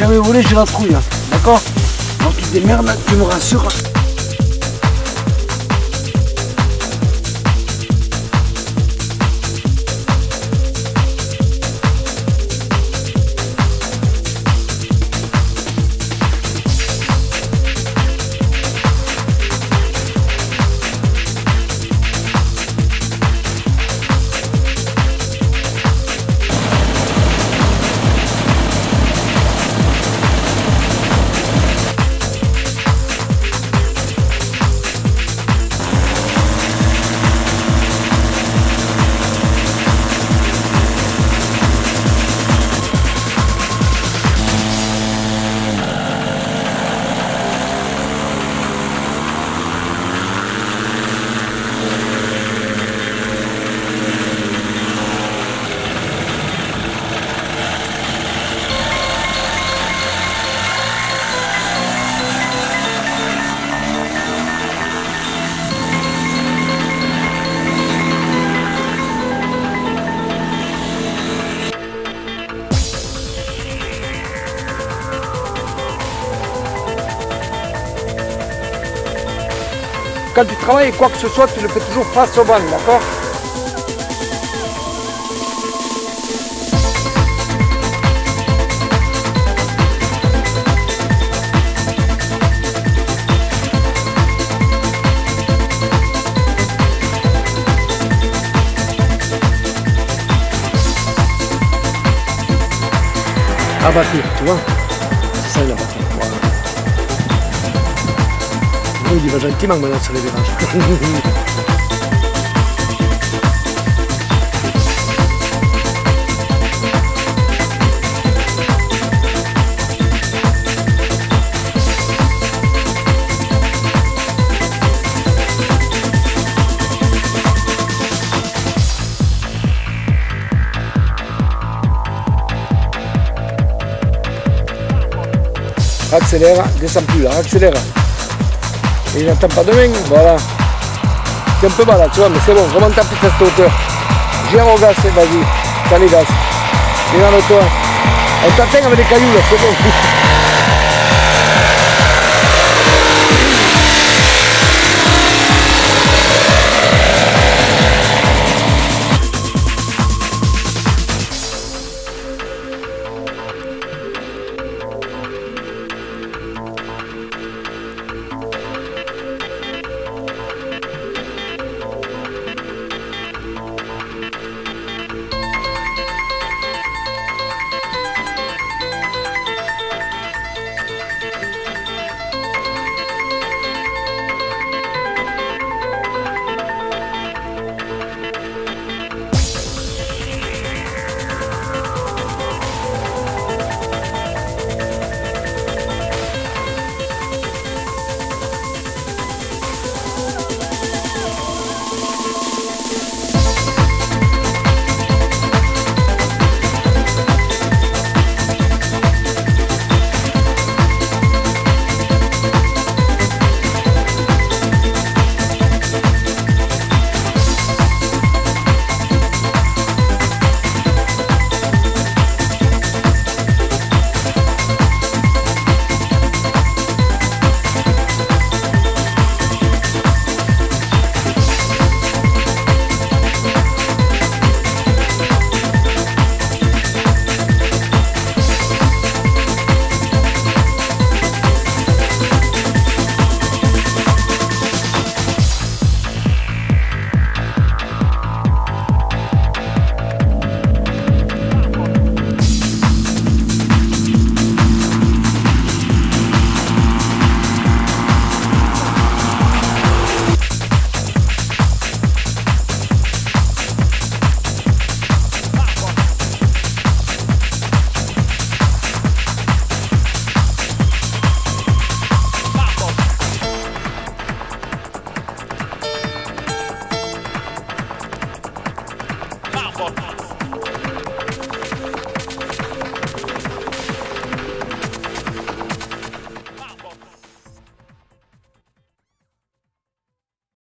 jamais volé, j'ai la trouille. hein. D'accord? Donc tu te démerdes, tu me rassures. Quand tu travailles quoi que ce soit, tu le fais toujours face au vent, d'accord Abattir, tu vois C'est ça une Ludzi, że ty mam na co wybierasz. Accélère, de San Pula, acelera. Et il n'entend pas de main, voilà. C'est un peu là, tu vois, mais c'est bon, un peu à cette hauteur. Gère au gaz, vas-y, t'as les gaz. Viens dans le toit. On t'atteint avec des cailloux c'est bon.